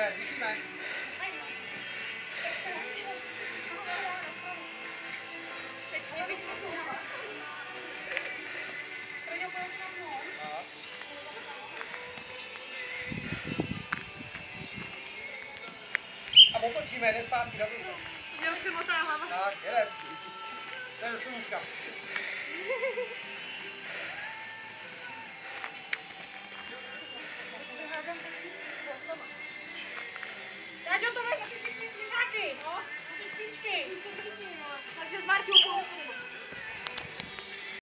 Aha. A otočíme, jeden zpátky, dobře. Mě už se motá hlava. Tak, jeden. To je sluníčka. Takže s Marťou pohodu.